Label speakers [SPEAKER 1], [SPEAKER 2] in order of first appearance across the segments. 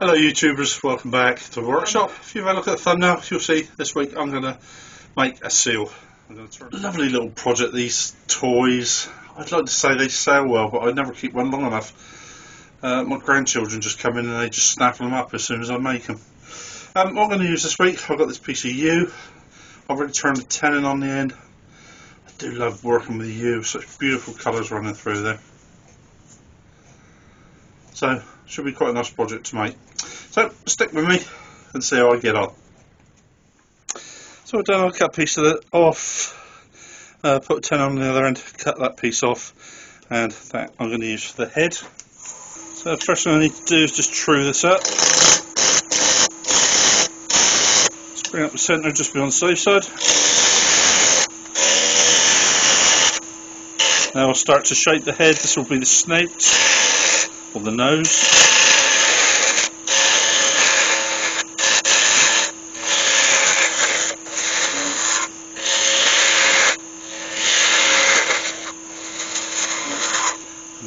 [SPEAKER 1] Hello YouTubers, welcome back to the workshop. If you've had a look at the thumbnail, you'll see this week I'm going to make a seal. Lovely little project, these toys. I'd like to say they sell well, but I never keep one long enough. Uh, my grandchildren just come in and they just snap them up as soon as I make them. Um, what I'm going to use this week, I've got this piece of yew. I've already turned the tenon on the end. I do love working with the yew, such beautiful colours running through there. So, should be quite a nice project to make. So, stick with me and see how I get on. So I've done, I'll cut a piece of it off, uh, put a tenon on the other end, cut that piece off, and that I'm going to use for the head. So the first thing I need to do is just true this up. Let's bring up the centre just be on the safe side. Now I'll start to shape the head, this will be the snout, or the nose.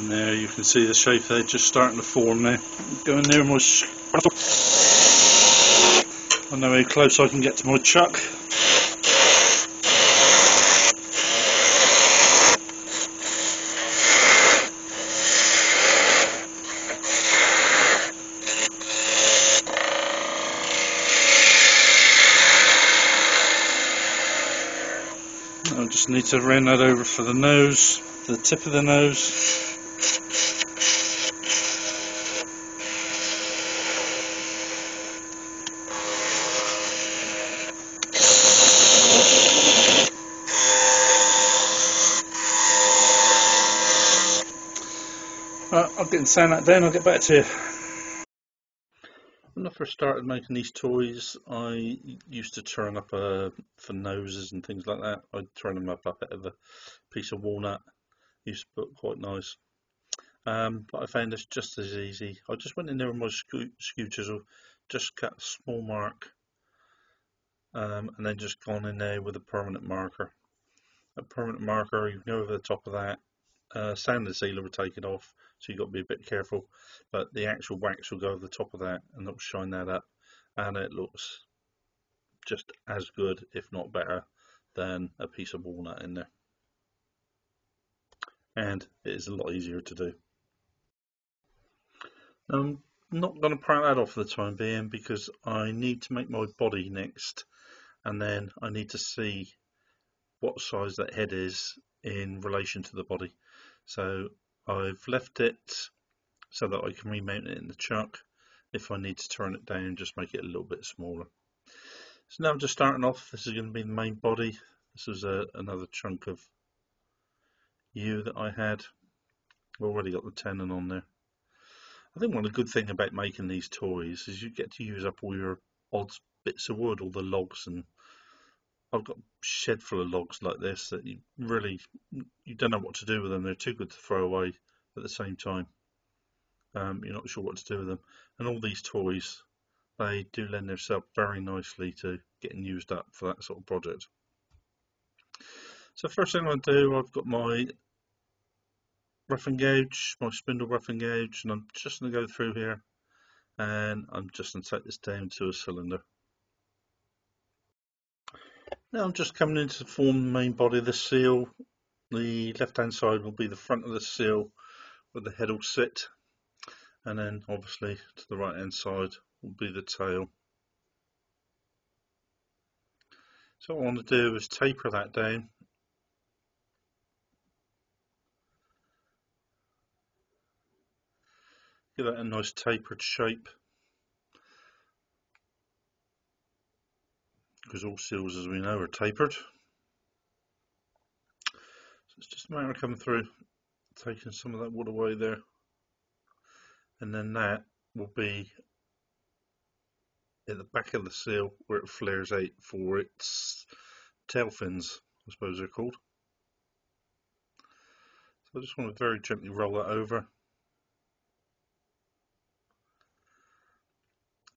[SPEAKER 1] And there you can see the shape there just starting to form now. Going in there my I know how close I can get to my chuck. I just need to round that over for the nose, the tip of the nose. I'll get sand that down, I'll get back to you. When I first started making these toys, I used to turn up uh, for noses and things like that. I'd turn them up, out of a piece of walnut. Used to look quite nice. Um, but I found this just as easy. I just went in there with my skew, skew chisel, just cut a small mark, um, and then just gone in there with a permanent marker. A permanent marker, you go over the top of that, uh, sanding sealer will take it off, so you've got to be a bit careful. But the actual wax will go over the top of that and it'll shine that up, and it looks just as good, if not better, than a piece of walnut in there. And it is a lot easier to do. I'm not going to print that off for the time being because I need to make my body next, and then I need to see what size that head is in relation to the body. So I've left it so that I can remount it in the chuck if I need to turn it down just make it a little bit smaller. So now I'm just starting off, this is going to be the main body. This is a, another chunk of yew that I had. I've already got the tenon on there. I think one of the good thing about making these toys is you get to use up all your odd bits of wood, all the logs and I've got a shed full of logs like this that you really you don't know what to do with them. They're too good to throw away at the same time. Um, you're not sure what to do with them. And all these toys, they do lend themselves very nicely to getting used up for that sort of project. So first thing to do, I've got my roughing gauge, my spindle roughing gauge, and I'm just going to go through here and I'm just going to take this down to a cylinder. Now I'm just coming into the form main body of the seal. The left hand side will be the front of the seal where the head will sit and then obviously to the right hand side will be the tail. So what I want to do is taper that down give that a nice tapered shape because all seals as we know are tapered. So it's just a matter of coming through, taking some of that wood away there and then that will be at the back of the seal where it flares out for its tail fins, I suppose they're called. So I just want to very gently roll that over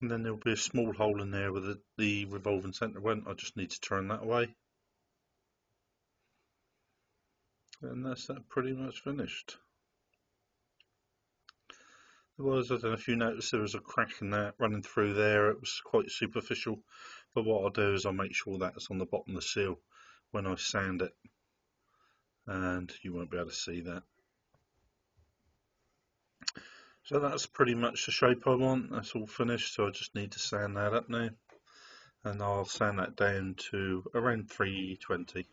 [SPEAKER 1] and then there'll be a small hole in there where the, the revolving centre went. I just need to turn that away. And that's that pretty much finished. There was, I don't know if you noticed there was a crack in that running through there. It was quite superficial. But what I'll do is I'll make sure that's on the bottom of the seal when I sand it. And you won't be able to see that. So that's pretty much the shape I want. That's all finished. So I just need to sand that up now. And I'll sand that down to around 320.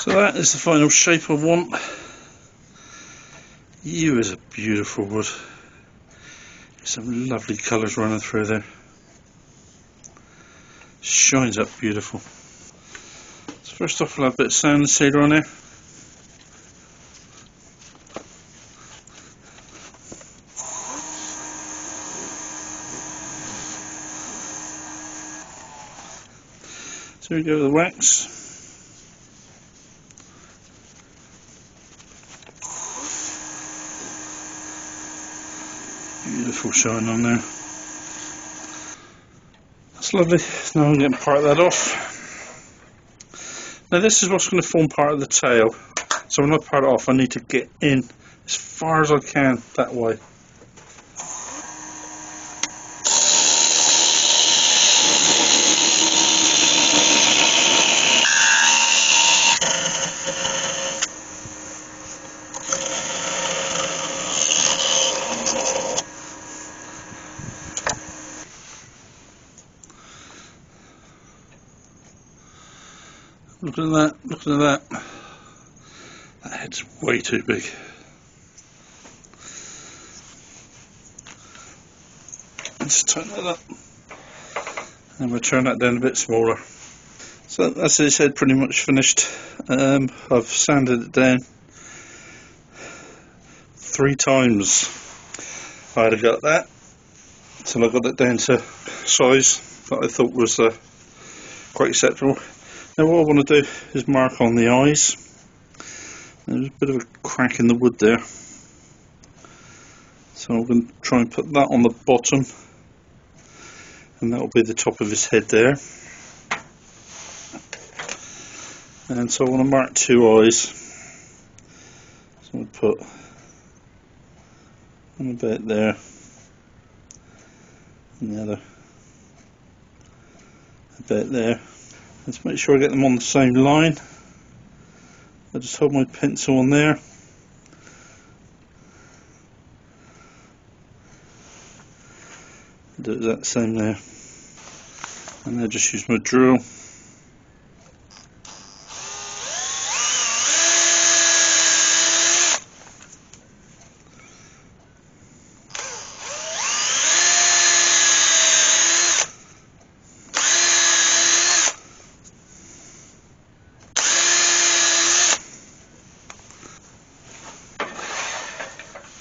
[SPEAKER 1] So that is the final shape I want. Yew is a beautiful wood. Some lovely colours running through there. Shines up beautiful. So first off we'll have a bit of sand sealer on there. So we go with the wax. Beautiful shine on there. That's lovely. Now I'm going to part that off. Now this is what's going to form part of the tail. So when I part it off I need to get in as far as I can that way. Looking at that, looking at that. That head's way too big. Let's turn that up. And we'll turn that down a bit smaller. So that's his head pretty much finished. Um, I've sanded it down three times. I had to go at that until I got it down to size that I thought was uh, quite acceptable. Now what I want to do is mark on the eyes. There's a bit of a crack in the wood there. So I'm going to try and put that on the bottom and that will be the top of his head there. And so I want to mark two eyes. So I'll put one bit there and the other a bit Let's make sure I get them on the same line. I just hold my pencil on there. Do that same there. And I just use my drill.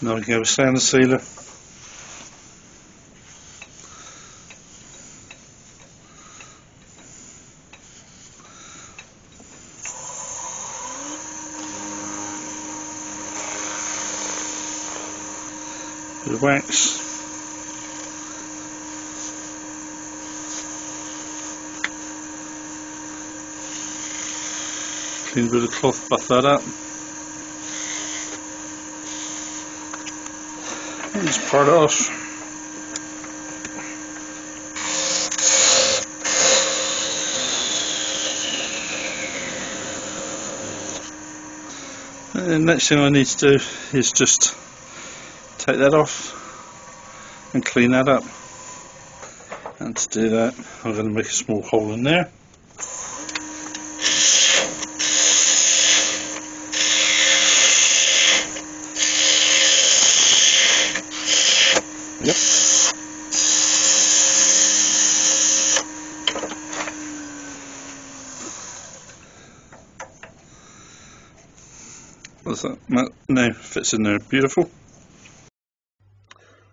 [SPEAKER 1] Now we can have a sand sealer. Of wax. Clean bit of cloth, buff that up. Just part off. And the next thing I need to do is just take that off and clean that up. And to do that, I'm going to make a small hole in there. That? No, fits in there. Beautiful.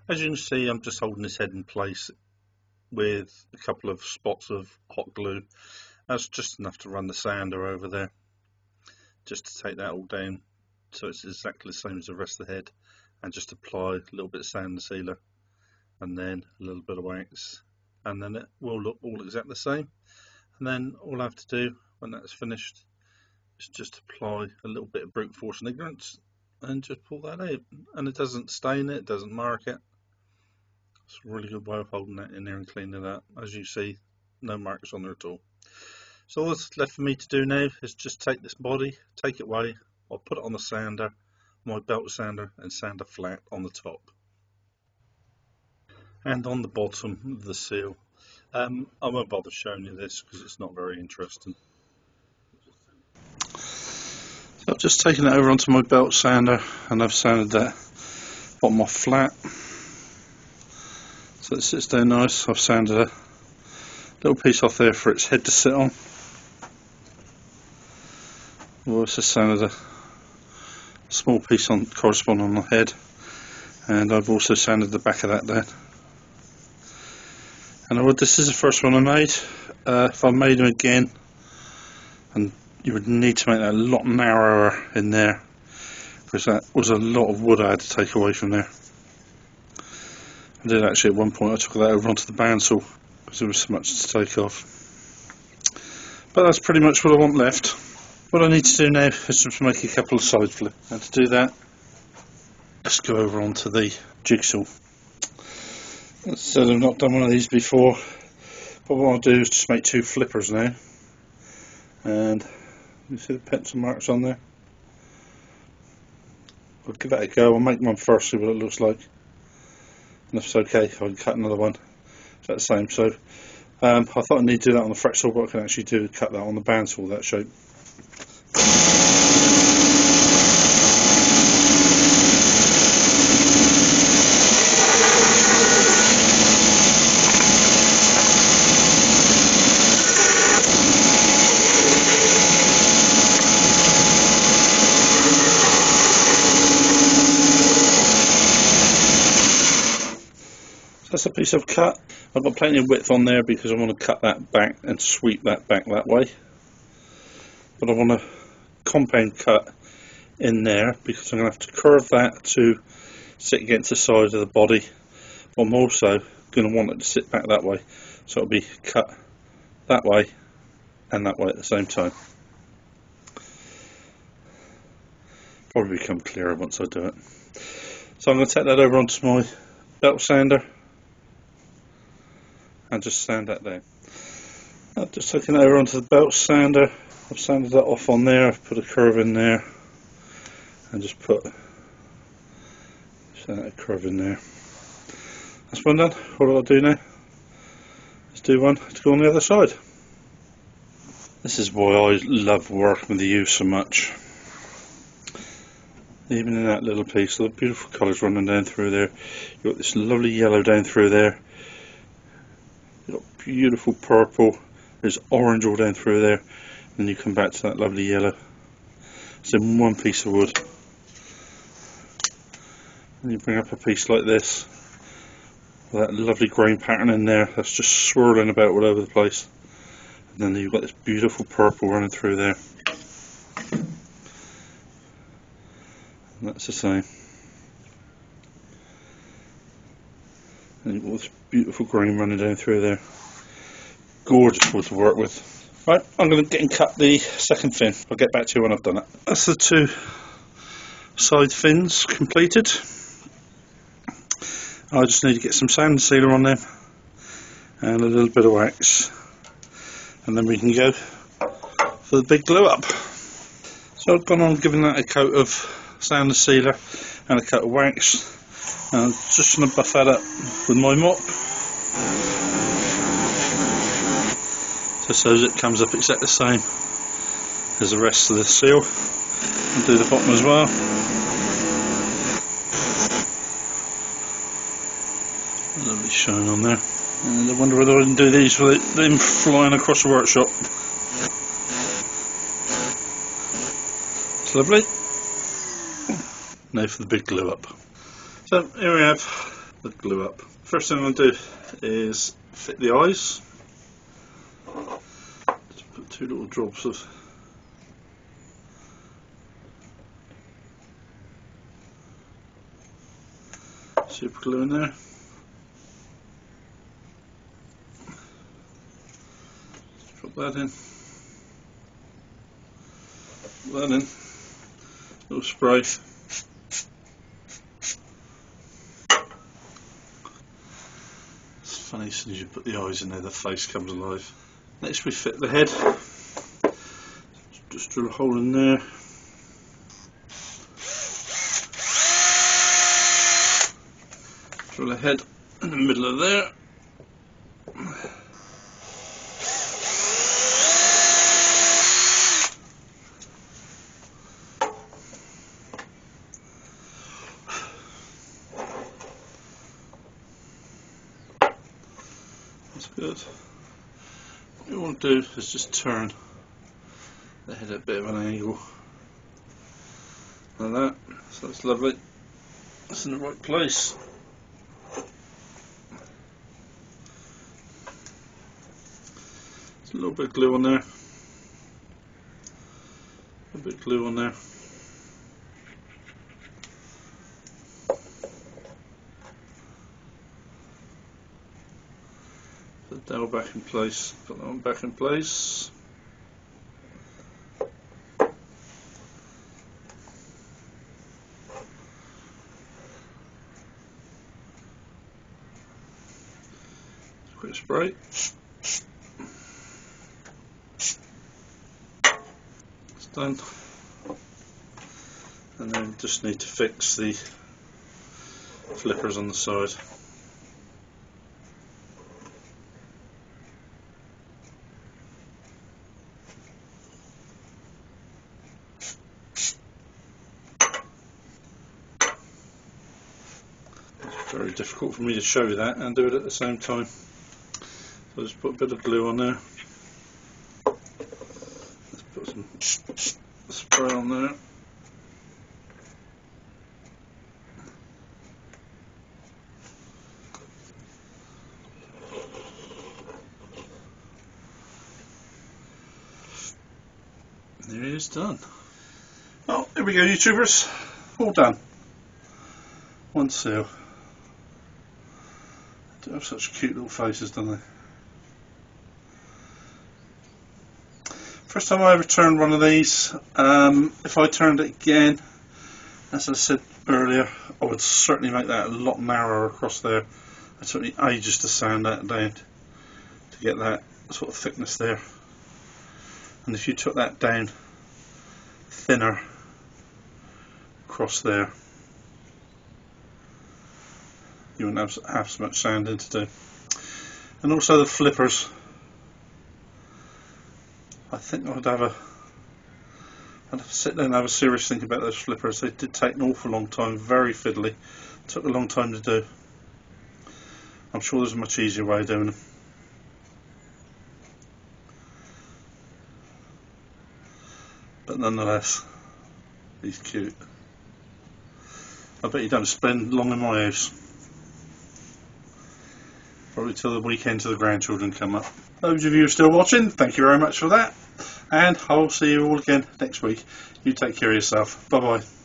[SPEAKER 1] As you can see, I'm just holding this head in place with a couple of spots of hot glue. That's just enough to run the sander over there, just to take that all down so it's exactly the same as the rest of the head and just apply a little bit of sand sealer and then a little bit of wax and then it will look all exactly the same and then all I have to do when that's finished is just apply a little bit of brute force and ignorance and just pull that out and it doesn't stain it, it doesn't mark it. It's a really good way of holding that in there and cleaning up. As you see, no marks on there at all. So all that's left for me to do now is just take this body, take it away, I'll put it on the sander, my belt sander and sand it flat on the top. And on the bottom of the seal. Um, I won't bother showing you this because it's not very interesting. So I've just taken it over onto my belt sander and I've sanded that bottom off flat. So it sits there nice. I've sanded a little piece off there for its head to sit on. I've also sanded a small piece on corresponding on the head and I've also sanded the back of that there. And this is the first one I made. Uh, if I made them again, and you would need to make that a lot narrower in there because that was a lot of wood I had to take away from there. I did actually at one point I took that over onto the bandsaw because there was so much to take off. But that's pretty much what I want left. What I need to do now is just make a couple of side flips. And to do that, let's go over onto the jigsaw. So I've not done one of these before, but what I'll do is just make two flippers now. And you see the pencil marks on there? I'll give that a go. I'll make one first, see what it looks like. And if it's okay, I can cut another one. That the same? So um, I thought I need to do that on the fret saw, but I can actually do cut that on the bandsaw that shape. That's a piece of cut. I've got plenty of width on there because I want to cut that back and sweep that back that way. But I want a compound cut in there because I'm going to have to curve that to sit against the side of the body. But I'm also going to want it to sit back that way. So it'll be cut that way and that way at the same time. Probably become clearer once I do it. So I'm going to take that over onto my belt sander and just sand that down. I've just taken it over onto the belt sander, I've sanded that off on there, I've put a curve in there and just put a curve in there. That's one done. What do I do now? Let's do one to go on the other side. This is why I love working with the yew so much. Even in that little piece, the beautiful colours running down through there. You've got this lovely yellow down through there beautiful purple. There's orange all down through there. And you come back to that lovely yellow. It's in one piece of wood. And you bring up a piece like this. With that lovely grain pattern in there. That's just swirling about all over the place. And then you've got this beautiful purple running through there. And that's the same. And you've got this beautiful green running down through there gorgeous wood to work with. Right, I'm going to get and cut the second fin. I'll get back to you when I've done it. That's the two side fins completed. I just need to get some sand sealer on them and a little bit of wax and then we can go for the big glue up. So I've gone on giving that a coat of sand sealer and a coat of wax and I'm just going to buff that up with my mop just so as it comes up exactly the same as the rest of the seal. And do the bottom as well. Lovely shine on there. And I wonder whether I can do these with them flying across the workshop. It's lovely. Now for the big glue up. So here we have the glue up. First thing I'm going to do is fit the eyes two little drops of super glue in there. Drop that in. That in. A little spray. It's funny as soon as you put the eyes in there the face comes alive. Next we fit the head. Just drill a hole in there. Drill a head in the middle of there. That's good. What you want to do is just turn at a bit of an angle. Like that. So that's lovely. That's in the right place. A little bit of glue on there. A bit of glue on there. Put the dowel back in place. Put that one back in place. Quick spray. Done. And then just need to fix the flippers on the side. It's very difficult for me to show you that and do it at the same time. So just put a bit of glue on there. Let's put some there. It is done. Oh, here we go, YouTubers. All done. One seal. They have such cute little faces, don't they? First time I ever turned one of these, um, if I turned it again, as I said earlier, I would certainly make that a lot narrower across there. It took me ages to sand that down to get that sort of thickness there. And if you took that down thinner across there, you wouldn't have half so much sanding to do. And also the flippers. I think I'd have a I'd have to sit there and have a serious think about those flippers. They did take an awful long time, very fiddly. Took a long time to do. I'm sure there's a much easier way of doing them. But nonetheless, he's cute. I bet you don't spend long in my house. Probably till the weekend till the grandchildren come up. Those of you who are still watching, thank you very much for that. And I'll see you all again next week. You take care of yourself. Bye bye.